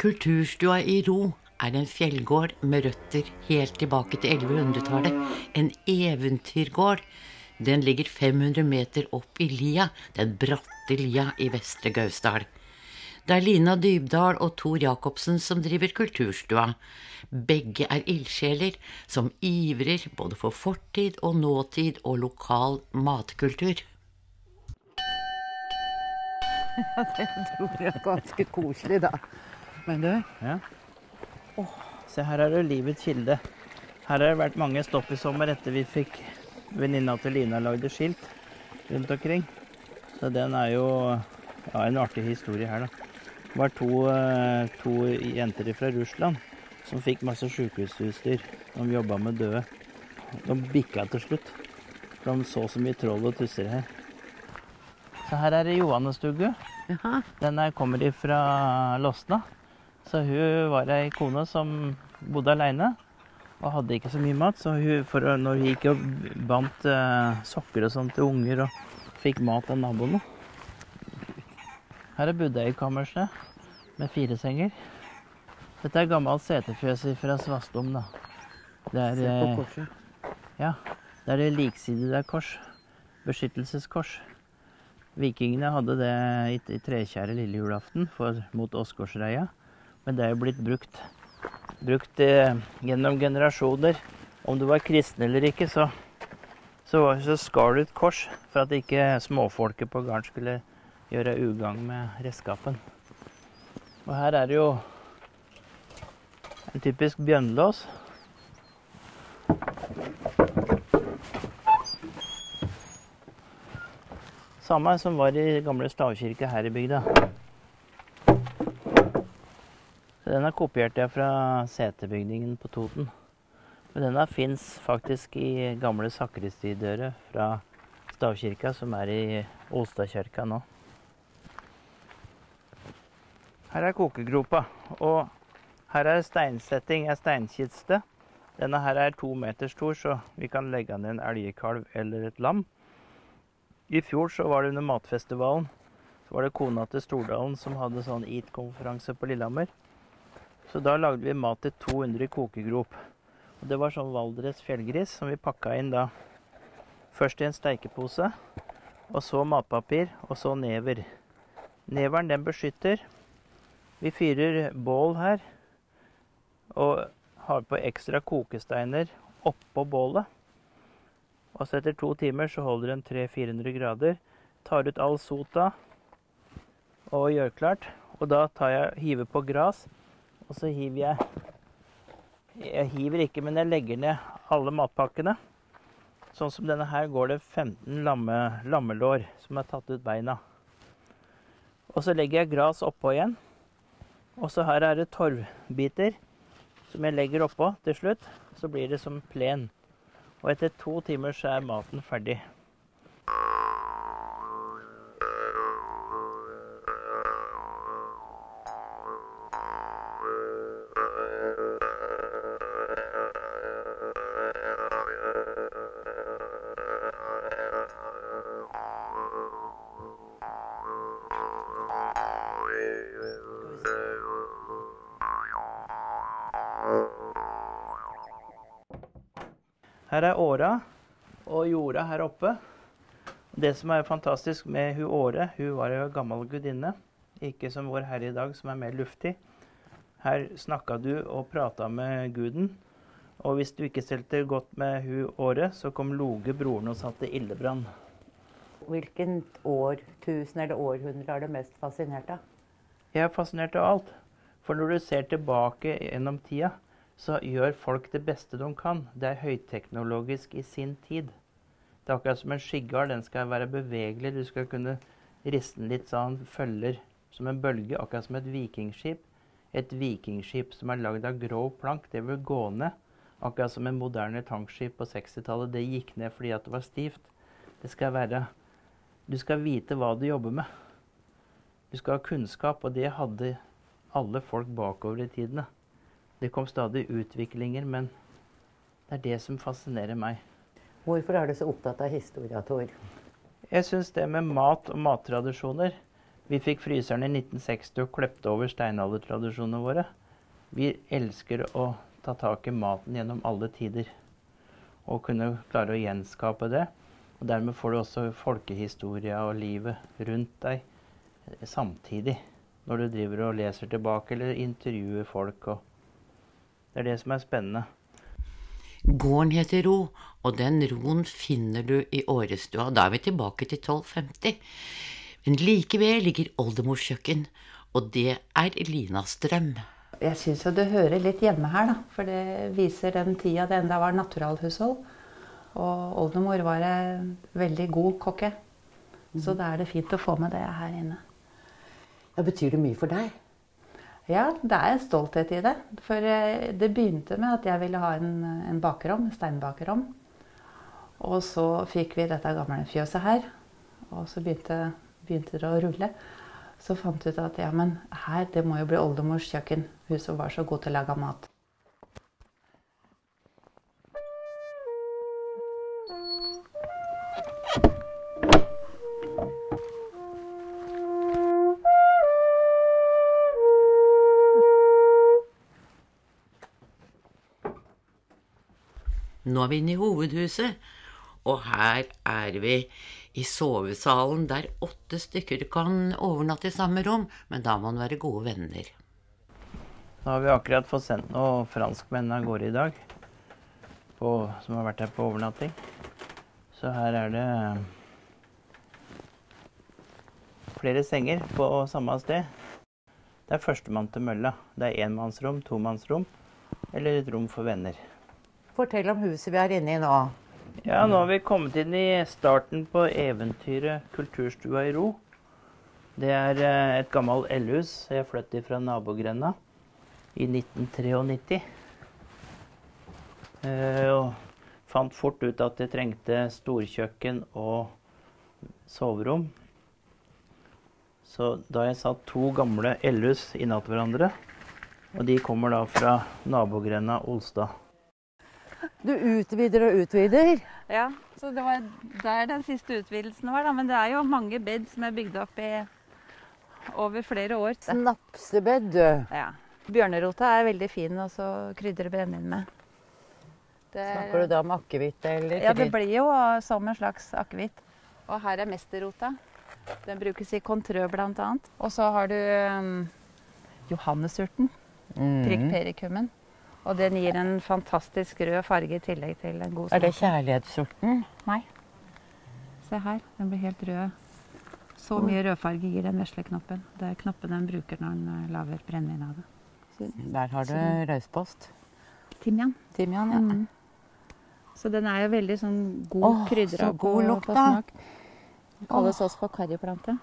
Kulturstua i Ro er en fjellgård med røtter helt tilbake til 1100-tallet. En eventyrgård. Den ligger 500 meter opp i lia, den bratte lia i Vestre Gausdal. Det er Lina Dybdahl og Tor Jacobsen som driver Kulturstua. Begge er ildsjeler som ivrer både for fortid og nåtid og lokal matkultur. Ja, det tror jeg er ganske koselig, da. Men du, Ja. Se, her er det livets kilde. Her har det vært mange stopp i sommer etter vi fikk venninna til Lina lagde skilt rundt omkring. Så den er jo ja, en artig historie her, da. Det var to, eh, to jenter fra Russland som fikk masse sjukehusutstyr. De jobba med døde. De bikka til slutt. For de så så mye troll og tusser her. Så her er det Johannestugu. jaha. Den kommer fra Losna. Så hun var ei kone som bodde aleine og hadde ikke så mye mat. Så hun, for når hun gikk og bandt eh, sokker og sånn til unger og fikk mat av naboene Her er Budøykammerset med fire senger. Dette er gammelt setefjøs fra Svastom, da. Det er, Se på eh, korset. ja, det er det liksidede kors. Beskyttelseskors. Vikingene hadde det i, i trekjære lille julaften for, mot Åsgårdsreia. Men det er jo blitt brukt, brukt eh, gjennom generasjoner. Om du var kristen eller ikke, så, så, så skar du et kors for at ikke småfolket på gården skulle gjøre ugagn med redskapen. Og her er det jo en typisk bjønnlås. Samme som var i gamle stavkirke her i bygda. Så denne kopiert jeg fra setebygningen på Toten. Men denne fins faktisk i gamle sakristidører fra stavkirka, som er i Olstadkirka nå. Her er kokegropa, og her er steinsetting, ei steinkiste. Denne her er to meter stor, så vi kan legge ned en elgkalv eller et lam. I fjor så var det under matfestivalen. Så var det kona til Stordalen som hadde sånn EAT-konferanse på Lillehammer. Så da lagde vi mat til 200 kokegrop. Og det var sånn Valdres fjellgris som vi pakka inn da først i en steikepose, og så matpapir, og så never. Neveren den beskytter. Vi fyrer bål her og har på ekstra kokesteiner oppå bålet. Og så etter to timer så holder den 300-400 grader. Tar ut all sota og gjør klart. Og da tar jeg, hiver på gras, og så hiver jeg Jeg hiver ikke, men jeg legger ned alle matpakkene. Sånn som denne her går det 15 lamme, lammelår som er tatt ut beina. Og så legger jeg gras oppå igjen. Og så her er det torvbiter som jeg legger oppå til slutt. Så blir det som plen. Og etter to timer så er maten ferdig. Her er åra og jorda her oppe. Det som er fantastisk med hun Åre, hun var jo gammel gudinne. Ikke som vår herre i dag, som er mer luftig. Her snakka du og prata med guden. Og hvis du ikke stelte godt med hun Åre, så kom Loge, broren, og satte ildebrann. Hvilket årtusen eller århundre har du mest fascinert av? Jeg er fascinert av alt. For når du ser tilbake gjennom tida, så gjør folk det beste de kan. Det er høyteknologisk i sin tid. Det er akkurat som en skyggeard. Den skal være bevegelig. Du skal kunne riste den litt så han følger som en bølge, akkurat som et vikingskip. Et vikingskip som er lagd av grov plank, det vil gå ned. Akkurat som en moderne tankskip på 60-tallet. Det gikk ned fordi det var stivt. Det skal være Du skal vite hva du jobber med. Du skal ha kunnskap, og det hadde alle folk bakover i tidene. Det kom stadig utviklinger, men det er det som fascinerer meg. Hvorfor er du så opptatt av historia, Tor? Jeg syns det med mat og mattradisjoner Vi fikk fryseren i 1960 og klepte over steinaldertradisjonene våre. Vi elsker å ta tak i maten gjennom alle tider. Og kunne klare å gjenskape det. Og dermed får du også folkehistoria og livet rundt deg samtidig. Når du driver og leser tilbake eller intervjuer folk. Og det er det som er spennende. Gården heter Ro, og den roen finner du i Årestua. Da er vi tilbake til 1250. Men like ved ligger oldemors kjøkken, og det er Linas drøm. Jeg syns jo det hører litt hjemme her, da. For det viser den tida det enda var naturalhushold. Og oldemor var en veldig god kokke. Så da er det fint å få med det her inne. Ja, betyr det mye for deg? Ja, det er en stolthet i det. For eh, det begynte med at jeg ville ha en, en bakerom, steinbakerom. Og så fikk vi dette gamle fjøset her. Og så begynte, begynte det å rulle. Så fant vi ut at ja, men her, det må jo bli oldemors kjøkken. Hun som var så god til å lage mat. Nå er vi inne i hovedhuset, og her er vi i sovesalen der åtte stykker kan overnatte i samme rom, men da må man være gode venner. Nå har vi akkurat fått sendt noen franskmenn av gårde i dag. På, som har vært her på overnatting. Så her er det flere senger på samme sted. Det er førstemann til mølla. Det er enmannsrom, tomannsrom eller et rom for venner. Fortell om huset vi er inne i nå. Ja, nå har vi kommet inn i starten på eventyret Kulturstua i Ro. Det er eh, et gammelt eldhus. Jeg flyttet fra nabogrenda i 1993. Eh, og fant fort ut at jeg trengte storkjøkken og soverom. Så da jeg satt to gamle eldhus innatt hverandre. Og de kommer da fra nabogrenda Olstad. Du utvider og utvider. Ja, så det var der den siste utvidelsen var. Da. Men det er jo mange bed som er bygd opp i over flere år. Snapsebed, du. Ja. Bjørnerota er veldig fin å så krydre brennevin med. Det er- Snakker du da om akevitt eller Ja, det blir jo som en slags akevitt. Og her er mesterrota. Den brukes i contrø bl.a. Og så har du um, johannesurten. Mm. Prickperikummen. Og den gir en fantastisk rød farge i tillegg til en god Er det smak. kjærlighetssorten? Nei. Se her, den blir helt rød. Så mye rødfarge gir den vesle knoppen. Det er knoppen den bruker når den eh, lager brennevin av det. Der har du røyspost. Timian. Timian, ja. Mm. Så den er jo veldig sånn god Åh, krydra så på, god lukt, på smak. Den kalles også for karriplante.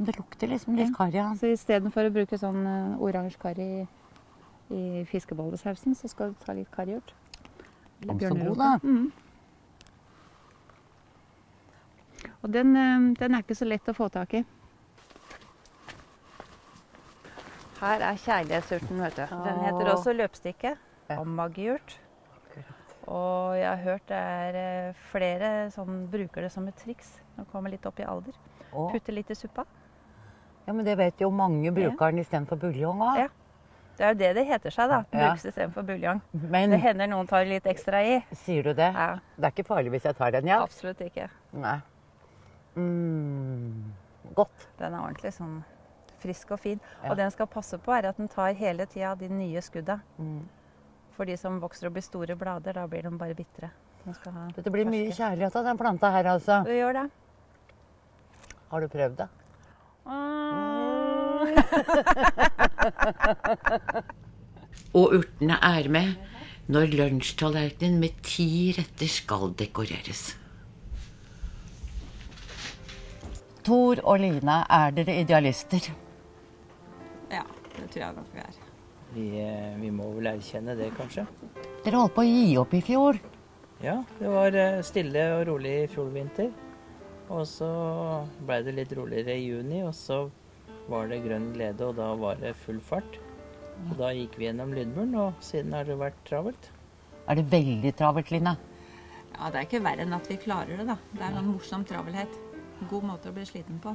Det lukter liksom litt karri. ja. Så istedenfor å bruke sånn eh, oransje karri i, fiskebollesausen, så skal du ta litt karriurt. Da. Mm. Og den, eh, den er ikke så lett å få tak i. Her er kjærlighetsurten, vet du. Den heter også løpstikke Ja. og. Jeg har hørt det er eh, flere som bruker det som et triks. Når de kommer litt opp i alder. Putter litt i suppa. Ja, men det vet jo mange bruker den istedenfor buljong. Ja. Det er jo det det heter seg, da. Ja. Brukes istedenfor buljong. Men Det hender noen tar litt ekstra i. sier du det? Ja, Det er ikke farlig hvis jeg tar den, ja? absolutt ikke. Nei. Mm. Godt. Den er ordentlig sånn frisk og fin. Ja. Og det en skal passe på, er at den tar hele tida de nye skudda. Mm. For de som vokser og blir store blader, da blir de bare bitre. Dette blir mye kjærlighet av den planta her, altså. Det gjør det. Har du prøvd det? Og urtene er med når lunsjtallerkenen med ti retter skal dekoreres. Tor og Line, er dere idealister? Ja, det tror jeg nok vi er. Vi, eh, vi må vel erkjenne det, kanskje. Dere holdt på å gi opp i fjor. Ja, det var eh, stille og rolig i fjor vinter. Og så ble det litt roligere i juni, og så var det grønn glede, og da var det full fart. Og da gikk vi gjennom Lydburen, og siden har det vært travelt. Er det veldig travelt, Line? Ja, Det er ikke verre enn at vi klarer det, da. Det er en morsom travelhet. En god måte å bli sliten på.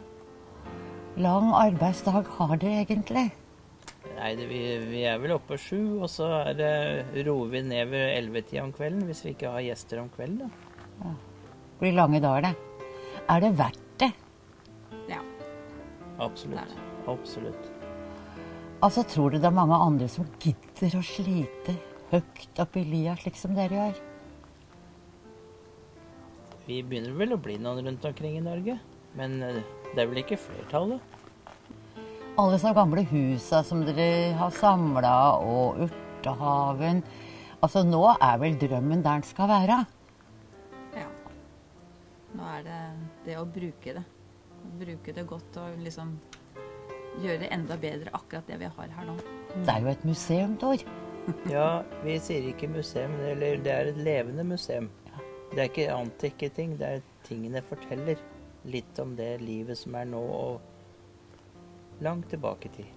lang arbeidsdag har dere egentlig? Nei, det, vi, vi er vel oppe sju, og så er det, roer vi ned ved ellevetida om kvelden hvis vi ikke har gjester om kvelden. da. Det blir lange dager, det. Er det verdt? Ja. Absolutt. Absolutt. Altså, tror du det er mange andre som gidder å slite høyt opp i lia, slik som dere gjør? Vi begynner vel å bli noen rundt omkring i Norge, men eh, det er vel ikke flertallet. Alle så gamle husa som dere har samla, og urtehaven. Altså, nå er vel drømmen der den skal være? ja. Nå er det det å bruke det. Bruke det godt og liksom gjøre det enda bedre akkurat det vi har her nå. Det er jo et museum, Tor. Ja, vi sier ikke museum, eller det er et levende museum. Det er ikke antikke ting, det er tingene forteller litt om det livet som er nå, og langt tilbake i tid.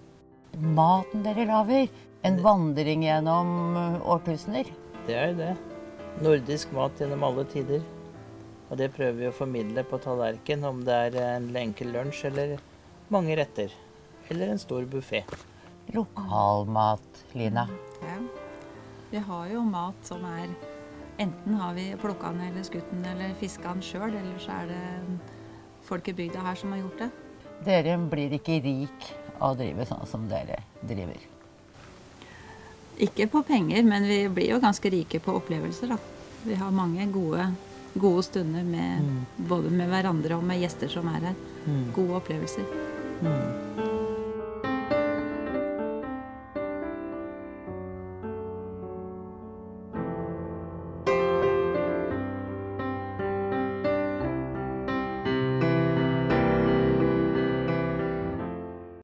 Maten dere lager. En vandring gjennom uh, årtusener. Det er jo det. Nordisk mat gjennom alle tider. Og det prøver vi å formidle på tallerken, om det er en enkel lunsj eller mange retter. Eller en stor buffé. Lokalmat, Lina. Ja. Vi har jo mat som er Enten har vi plukka den eller skutt den eller fiska den sjøl, eller så er det folk i bygda her som har gjort det. Dere blir ikke rik av å drive sånn som dere driver. Ikke på penger, men vi blir jo ganske rike på opplevelser, da. Vi har mange gode, gode stunder med, både med hverandre og med gjester som er her. Gode opplevelser.